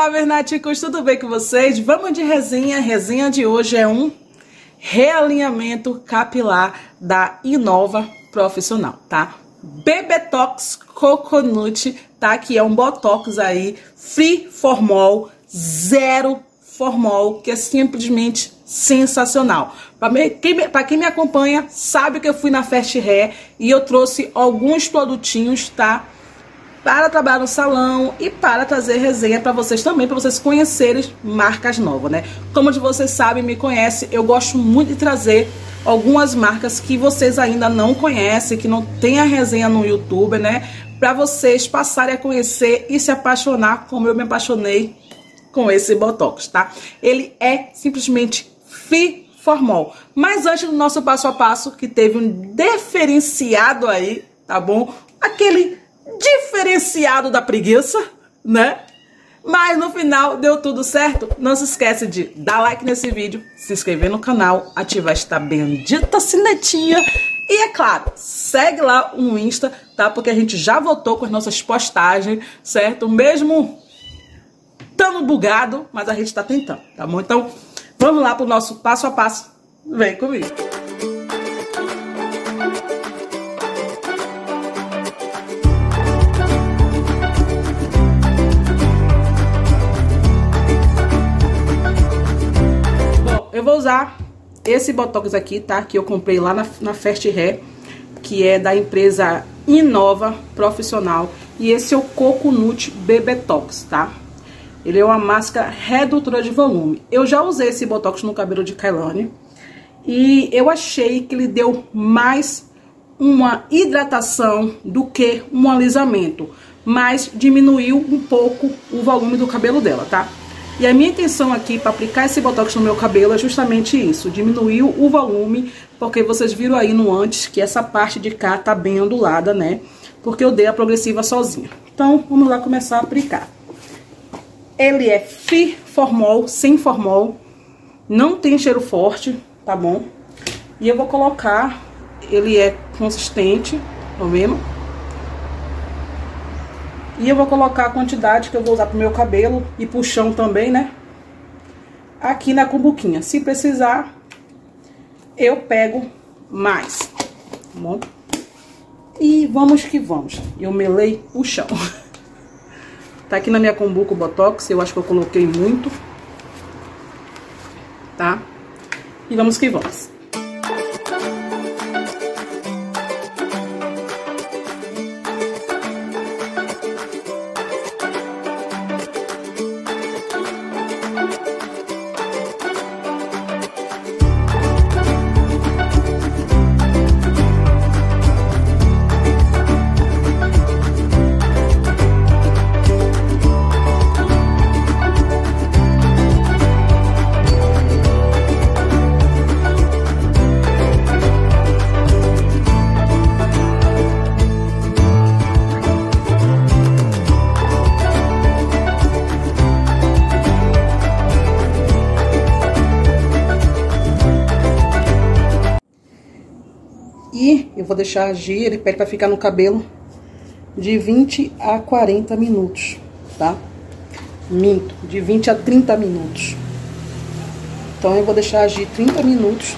Olá, Vernáticos, tudo bem com vocês? Vamos de resenha. A resenha de hoje é um realinhamento capilar da Inova Profissional, tá? Bebetox Coconut, tá? Que é um botox aí, free formol, zero formol, que é simplesmente sensacional. Para quem, quem, me acompanha, sabe que eu fui na Fast Hair e eu trouxe alguns produtinhos, tá? Para trabalhar no salão e para trazer resenha para vocês também, para vocês conhecerem marcas novas, né? Como vocês sabem, me conhecem, eu gosto muito de trazer algumas marcas que vocês ainda não conhecem, que não tem a resenha no YouTube, né? Para vocês passarem a conhecer e se apaixonar como eu me apaixonei com esse Botox, tá? Ele é simplesmente fi formol. Mas antes do nosso passo a passo, que teve um diferenciado aí, tá bom? Aquele diferenciado da preguiça, né? Mas no final deu tudo certo. Não se esquece de dar like nesse vídeo, se inscrever no canal, ativar esta bendita sinetinha e é claro, segue lá no Insta, tá? Porque a gente já voltou com as nossas postagens, certo? Mesmo tão bugado, mas a gente tá tentando, tá bom? Então, vamos lá pro nosso passo a passo. Vem comigo. Usar esse Botox aqui, tá? Que eu comprei lá na, na Fast Hair, que é da empresa Inova Profissional. E esse é o Coconut Bebetox, tá? Ele é uma máscara redutora de volume. Eu já usei esse Botox no cabelo de Kailane. E eu achei que ele deu mais uma hidratação do que um alisamento. Mas diminuiu um pouco o volume do cabelo dela, tá? E a minha intenção aqui para aplicar esse Botox no meu cabelo é justamente isso, diminuir o volume, porque vocês viram aí no antes que essa parte de cá tá bem ondulada, né? Porque eu dei a progressiva sozinha. Então, vamos lá começar a aplicar. Ele é fi formol, sem formol, não tem cheiro forte, tá bom? E eu vou colocar, ele é consistente, tá vendo? E eu vou colocar a quantidade que eu vou usar pro meu cabelo e pro chão também, né? Aqui na cumbuquinha. Se precisar, eu pego mais, tá bom? E vamos que vamos. Eu melei o chão. Tá aqui na minha cumbuca o Botox, eu acho que eu coloquei muito. Tá? E vamos que vamos. Vou deixar agir, ele pede pra ficar no cabelo de 20 a 40 minutos, tá? Minto, de 20 a 30 minutos. Então eu vou deixar agir 30 minutos.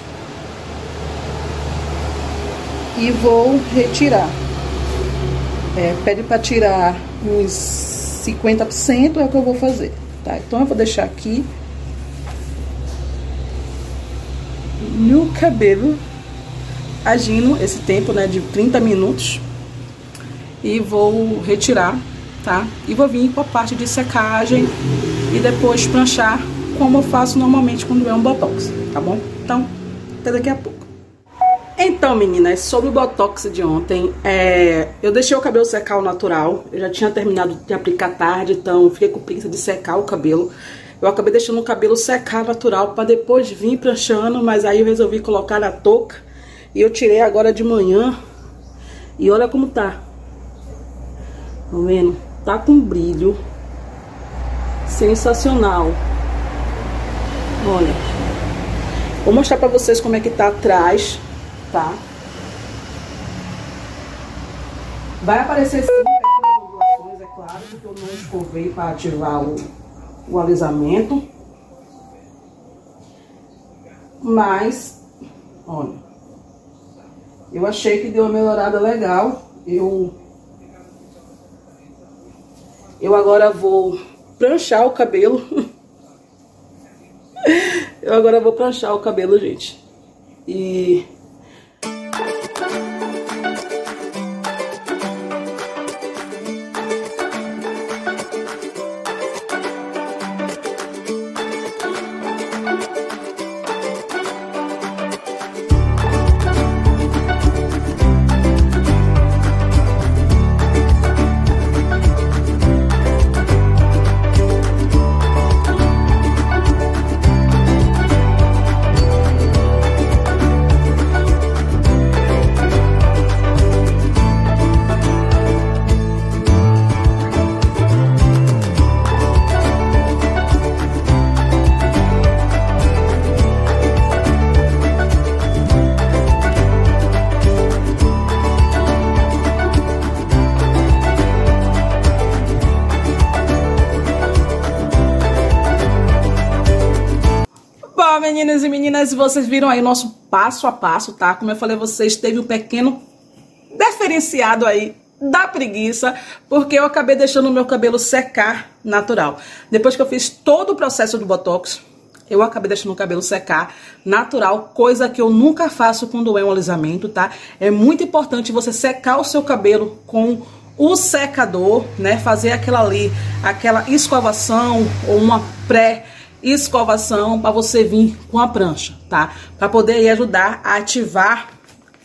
E vou retirar. É, pede pra tirar uns 50%, é o que eu vou fazer, tá? Então eu vou deixar aqui no cabelo agindo esse tempo, né, de 30 minutos. E vou retirar, tá? E vou vir com a parte de secagem e depois pranchar, como eu faço normalmente quando é um botox, tá bom? Então, até daqui a pouco. Então, meninas, sobre o Botox de ontem, é, eu deixei o cabelo secar natural. Eu já tinha terminado de aplicar tarde, então fiquei com preguiça de secar o cabelo. Eu acabei deixando o cabelo secar natural para depois vir pranchando, mas aí eu resolvi colocar na touca e eu tirei agora de manhã. E olha como tá. Tá vendo? Tá com brilho. Sensacional. Olha. Vou mostrar pra vocês como é que tá atrás, tá? Vai aparecer sim ondulações, é claro, porque eu não escovei pra ativar o, o alisamento. Mas, olha, eu achei que deu uma melhorada legal. Eu, eu agora vou pranchar o cabelo. eu agora vou pranchar o cabelo, gente. E meninas e meninas, vocês viram aí o nosso passo a passo, tá? Como eu falei, vocês teve um pequeno diferenciado aí da preguiça, porque eu acabei deixando o meu cabelo secar natural. Depois que eu fiz todo o processo do Botox, eu acabei deixando o cabelo secar natural, coisa que eu nunca faço quando é um alisamento, tá? É muito importante você secar o seu cabelo com o secador, né? Fazer aquela ali, aquela escovação ou uma pré escovação para você vir com a prancha, tá? Para poder ajudar a ativar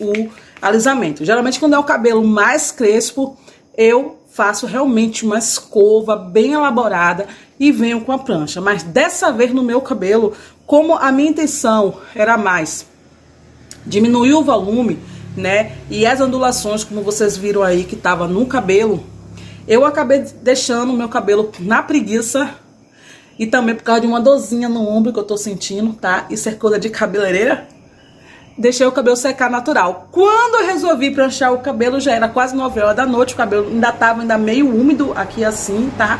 o alisamento. Geralmente quando é o cabelo mais crespo, eu faço realmente uma escova bem elaborada e venho com a prancha. Mas dessa vez no meu cabelo, como a minha intenção era mais diminuir o volume, né? E as ondulações, como vocês viram aí que tava no cabelo, eu acabei deixando o meu cabelo na preguiça e também por causa de uma dorzinha no ombro que eu tô sentindo, tá? Isso é coisa de cabeleireira. Deixei o cabelo secar natural. Quando eu resolvi pranchar o cabelo, já era quase 9 horas da noite, o cabelo ainda tava ainda meio úmido aqui assim, tá?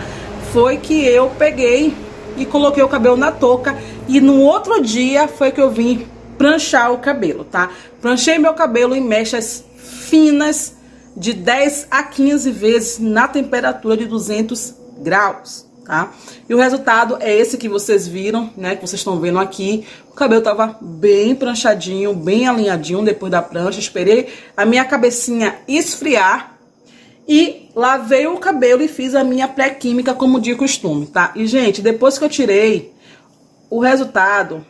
Foi que eu peguei e coloquei o cabelo na touca e no outro dia foi que eu vim pranchar o cabelo, tá? Pranchei meu cabelo em mechas finas de 10 a 15 vezes na temperatura de 200 graus tá? E o resultado é esse que vocês viram, né? Que vocês estão vendo aqui. O cabelo tava bem pranchadinho, bem alinhadinho depois da prancha. Esperei a minha cabecinha esfriar e lavei o cabelo e fiz a minha pré-química como de costume, tá? E, gente, depois que eu tirei, o resultado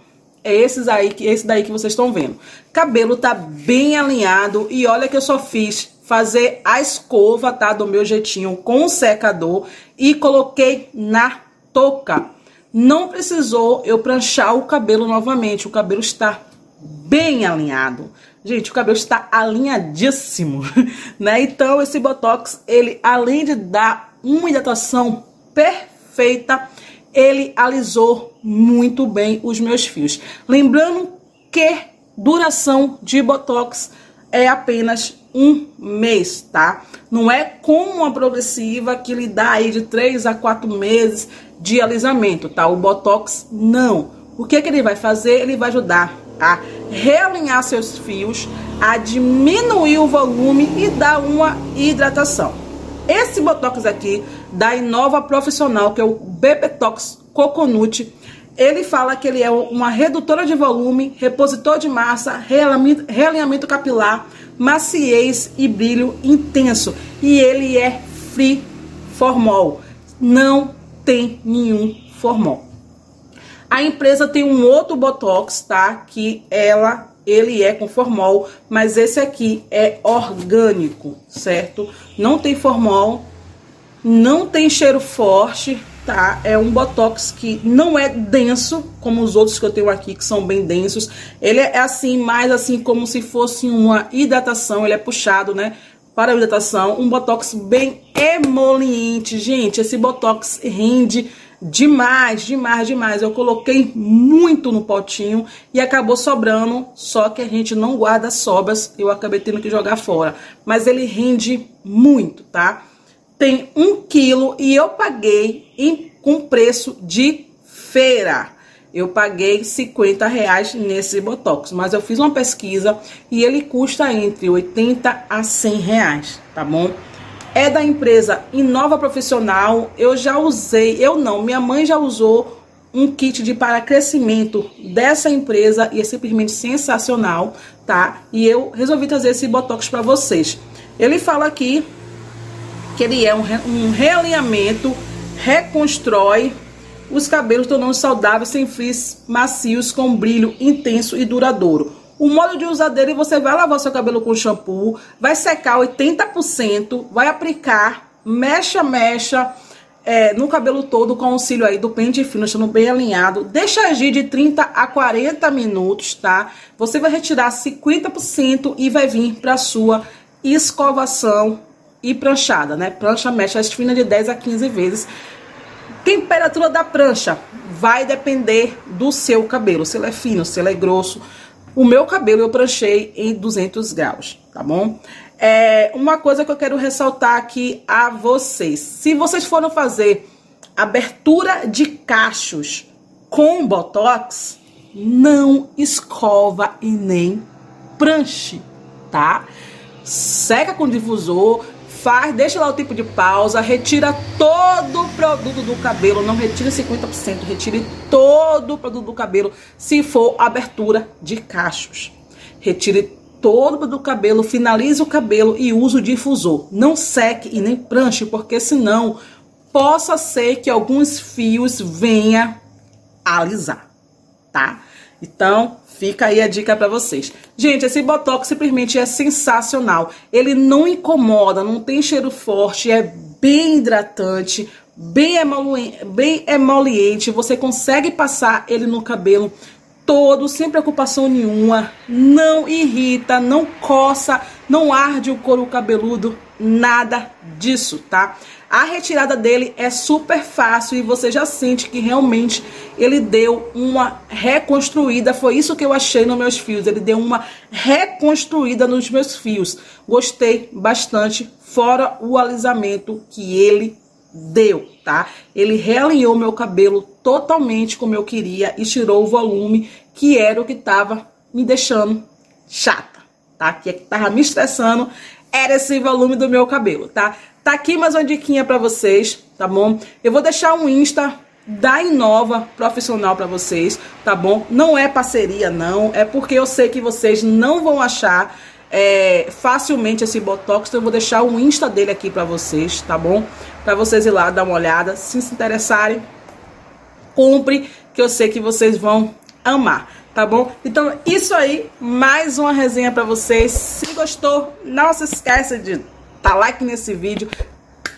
é esses aí, esse daí que vocês estão vendo. Cabelo tá bem alinhado e olha que eu só fiz fazer a escova, tá? Do meu jeitinho com o secador e coloquei na touca. Não precisou eu pranchar o cabelo novamente. O cabelo está bem alinhado. Gente, o cabelo está alinhadíssimo, né? Então, esse Botox, ele além de dar uma hidratação perfeita, ele alisou muito bem os meus fios. Lembrando que duração de Botox é apenas um mês, tá? Não é como uma progressiva que lhe dá aí de 3 a 4 meses de alisamento, tá? O Botox, não. O que, que ele vai fazer? Ele vai ajudar a realinhar seus fios, a diminuir o volume e dar uma hidratação. Esse Botox aqui, da Inova Profissional, que é o Bebetox Coconut, ele fala que ele é uma redutora de volume, repositor de massa, realinhamento capilar, maciez e brilho intenso. E ele é free formol. Não tem nenhum formol. A empresa tem um outro botox, tá? Que ela ele é com formol, mas esse aqui é orgânico, certo? Não tem formol, não tem cheiro forte, tá? É um botox que não é denso, como os outros que eu tenho aqui, que são bem densos. Ele é assim, mais assim, como se fosse uma hidratação, ele é puxado, né? Para a hidratação, um botox bem emoliente. Gente, esse botox rende demais, demais, demais. Eu coloquei muito no potinho e acabou sobrando, só que a gente não guarda sobras, eu acabei tendo que jogar fora. Mas ele rende muito, tá? tem um quilo e eu paguei em com preço de feira. Eu paguei 50 reais nesse Botox, mas eu fiz uma pesquisa e ele custa entre 80 a 100 reais, tá bom? É da empresa Inova Profissional, eu já usei, eu não, minha mãe já usou um kit de para crescimento dessa empresa e é simplesmente sensacional, tá? E eu resolvi trazer esse Botox para vocês. Ele fala aqui que ele é um, um realinhamento, reconstrói os cabelos tornando saudáveis, sem frizz, macios, com brilho intenso e duradouro. O modo de usar dele, você vai lavar seu cabelo com shampoo, vai secar 80%, vai aplicar mecha, mecha é, no cabelo todo com o auxílio aí do pente fino, deixando bem alinhado. Deixa agir de 30 a 40 minutos, tá? Você vai retirar 50% e vai vir para sua escovação e pranchada, né? Prancha mecha fina de 10 a 15 vezes Temperatura da prancha vai depender do seu cabelo, se ele é fino, se ele é grosso. O meu cabelo eu pranchei em 200 graus, tá bom? É uma coisa que eu quero ressaltar aqui a vocês. Se vocês foram fazer abertura de cachos com botox, não escova e nem pranche, tá? Seca com difusor, faz, deixa lá o tipo de pausa, retira todo o produto do cabelo, não retire 50%, retire todo o produto do cabelo, se for abertura de cachos. Retire todo do cabelo, finalize o cabelo e use o difusor. Não seque e nem pranche, porque senão possa ser que alguns fios venha alisar, tá? Então, Fica aí a dica para vocês. Gente, esse Botox simplesmente é sensacional. Ele não incomoda, não tem cheiro forte, é bem hidratante, bem, emoluente, bem emoliente. Você consegue passar ele no cabelo todo, sem preocupação nenhuma. Não irrita, não coça, não arde o couro cabeludo, nada disso, tá? A retirada dele é super fácil e você já sente que realmente ele deu uma reconstruída. Foi isso que eu achei nos meus fios. Ele deu uma reconstruída nos meus fios. Gostei bastante, fora o alisamento que ele deu, tá? Ele realinhou meu cabelo totalmente como eu queria e tirou o volume que era o que tava me deixando chata, tá? Que tava me estressando era esse volume do meu cabelo, tá? Tá aqui mais uma diquinha para vocês, tá bom? Eu vou deixar um Insta da Inova profissional para vocês, tá bom? Não é parceria não, é porque eu sei que vocês não vão achar é, facilmente esse Botox, então eu vou deixar o Insta dele aqui para vocês, tá bom? Para vocês ir lá dar uma olhada, se se interessarem, compre, que eu sei que vocês vão amar, tá bom? Então, isso aí, mais uma resenha para vocês. Se gostou, não se esqueça de dar like nesse vídeo,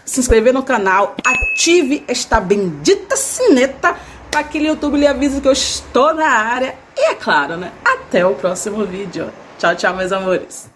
se inscrever no canal, ative esta bendita sineta para que o YouTube lhe avise que eu estou na área. E é claro, né? Até o próximo vídeo. Tchau, tchau, meus amores.